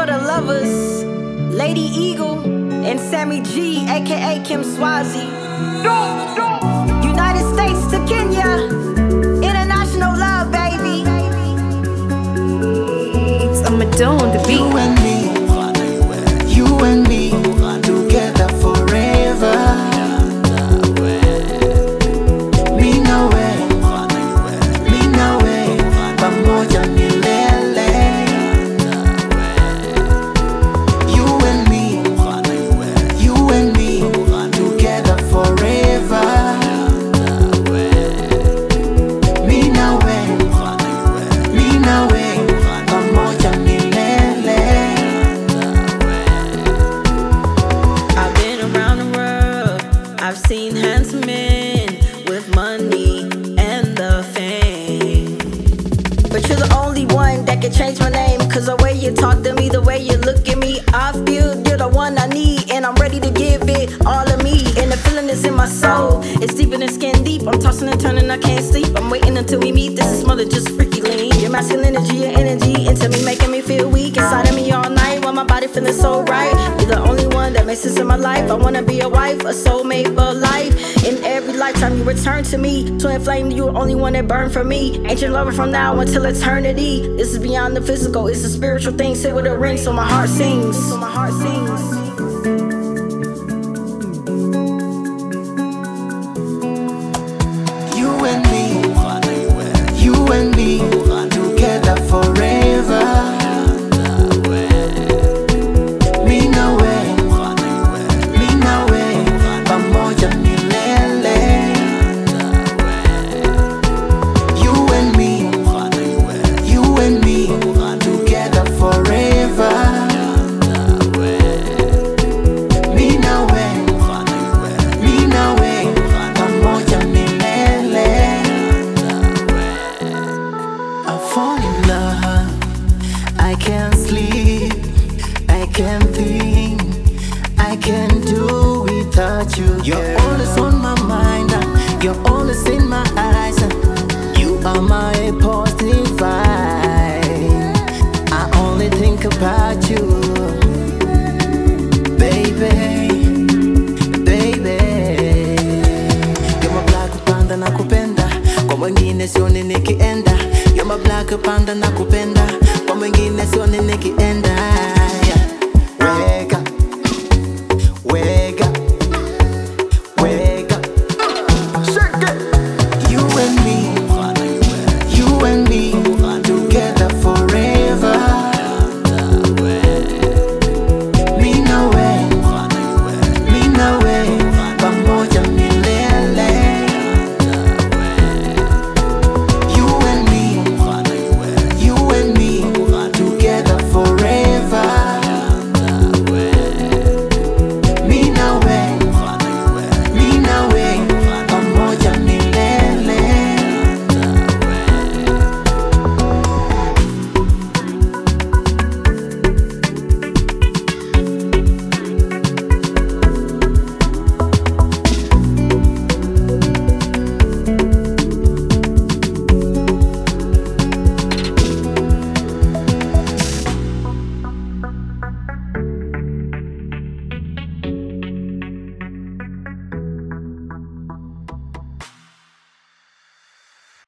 for the lovers, Lady Eagle and Sammy G, aka Kmswazi. United States to Kenya, international love, baby. It's Hamadoo on, the beat. You talk to me, the way you look at me, I feel you're the one I need. And I'm ready to give it all of me. And the feeling is in my soul. It's deeper than skin deep. I'm tossing and turning, I can't sleep. I'm waiting until we meet. This is mother just freaky lean. Your masculine energy, your energy into me, making me feel weak. Inside of me all night while my body feeling so right. You're the sense in my life. I wanna be a wife, a soulmate for life. In every lifetime, you return to me. Twin flame, you the only one that burn for me. Ancient lover from now until eternity. This is beyond the physical, it's a spiritual thing. Sit with a ring so my heart sings. So my heart sings. You're always on my mind. Uh, you're always in my eyes. Uh, you are my positive. I only think about you, baby, baby. You're my black panda nakupenda, kwa. You're my black panda kwa mwingine sioni nikienda.